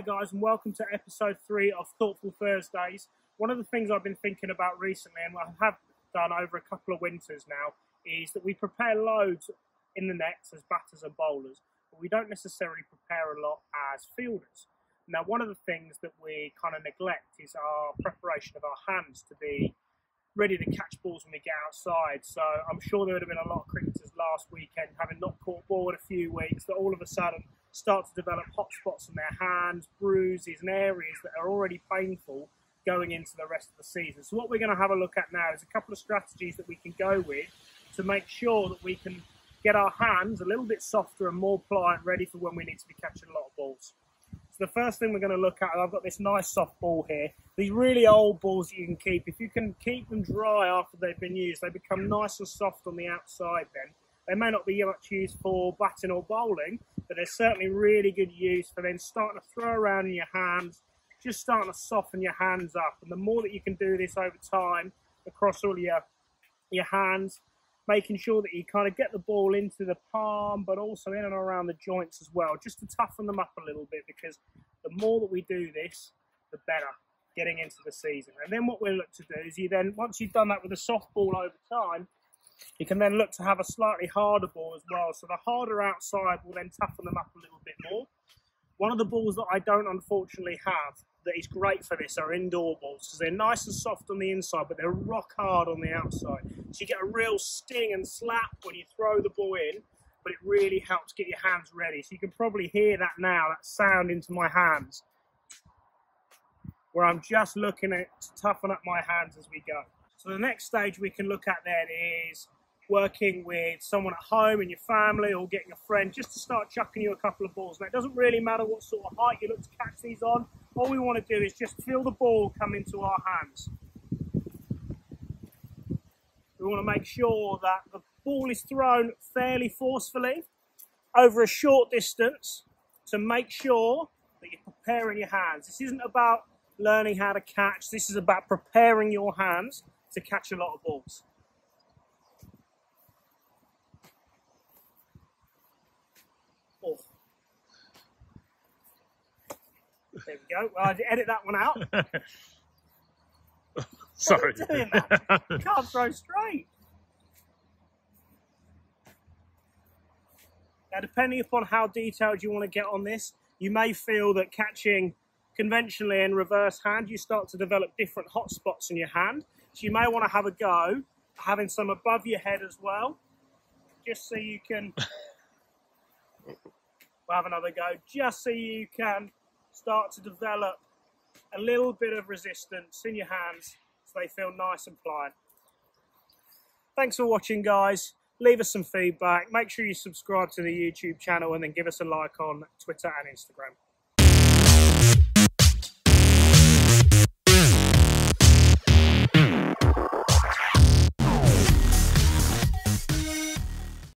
Hi guys and welcome to episode 3 of Thoughtful Thursdays. One of the things I've been thinking about recently and I have done over a couple of winters now is that we prepare loads in the nets as batters and bowlers but we don't necessarily prepare a lot as fielders. Now one of the things that we kind of neglect is our preparation of our hands to be ready to catch balls when we get outside. So I'm sure there would have been a lot of cricketers last weekend having not caught ball in a few weeks that all of a sudden start to develop hot spots on their hands, bruises, and areas that are already painful going into the rest of the season. So what we're going to have a look at now is a couple of strategies that we can go with to make sure that we can get our hands a little bit softer and more pliant, ready for when we need to be catching a lot of balls So, the first thing we're going to look at, I've got this nice soft ball here. These really old balls you can keep, if you can keep them dry after they've been used, they become nice and soft on the outside then. They may not be much use for batting or bowling, but they're certainly really good use for then starting to throw around in your hands, just starting to soften your hands up. And the more that you can do this over time across all your your hands, making sure that you kind of get the ball into the palm, but also in and around the joints as well, just to toughen them up a little bit because the more that we do this, the better getting into the season. And then what we'll look to do is you then, once you've done that with a soft ball over time, you can then look to have a slightly harder ball as well. So the harder outside will then toughen them up a little bit more. One of the balls that I don't unfortunately have that is great for this are indoor balls because they're nice and soft on the inside, but they're rock hard on the outside. So you get a real sting and slap when you throw the ball in, but it really helps get your hands ready. So you can probably hear that now, that sound into my hands, where I'm just looking at to toughen up my hands as we go. So the next stage we can look at then is working with someone at home and your family or getting a friend just to start chucking you a couple of balls. Now, it doesn't really matter what sort of height you look to catch these on. All we want to do is just feel the ball come into our hands. We want to make sure that the ball is thrown fairly forcefully over a short distance to make sure that you're preparing your hands. This isn't about learning how to catch. This is about preparing your hands to catch a lot of balls. Oh. There we go. Well, I edit that one out. Sorry. What are you doing, man? You can't throw straight. Now, depending upon how detailed you want to get on this, you may feel that catching conventionally in reverse hand, you start to develop different hot spots in your hand. So you may want to have a go, having some above your head as well, just so you can we'll have another go, just so you can start to develop a little bit of resistance in your hands so they feel nice and pliant. Thanks for watching, guys. Leave us some feedback. Make sure you subscribe to the YouTube channel and then give us a like on Twitter and Instagram.